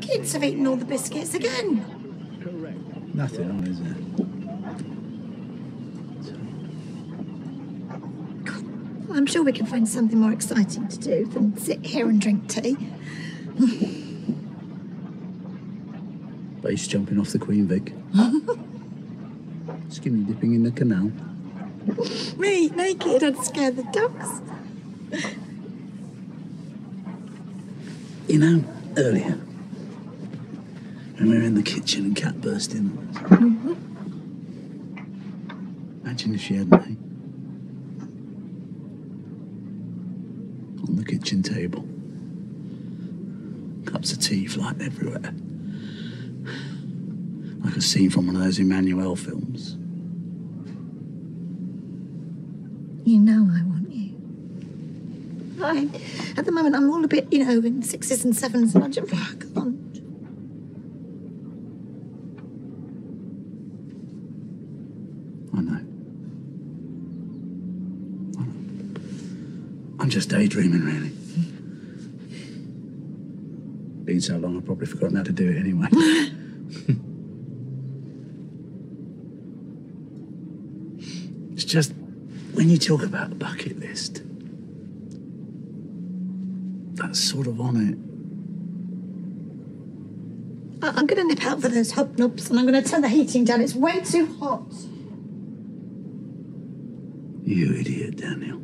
Kids have eaten all the biscuits again. Nothing on, is there? I'm sure we can find something more exciting to do than sit here and drink tea. Base jumping off the Queen Vic. Skinny dipping in the canal. Me, naked, I'd scare the dogs. You know, earlier, when we were in the kitchen and Kat burst in on us. Imagine if she hadn't, eh? On the kitchen table. Cups of tea flying everywhere. Like a scene from one of those Emmanuelle films. You know I want you. I, at the moment, I'm all a bit, you know, in sixes and sevens, and I just oh, I can't. I know. I know. I'm just daydreaming, really. Been so long, I've probably forgotten how to do it anyway. it's just when you talk about a bucket list, that's sort of on it. I- I'm going to nip out for those hobnobs, and I'm going to turn the heating down. It's way too hot. You idiot, Daniel.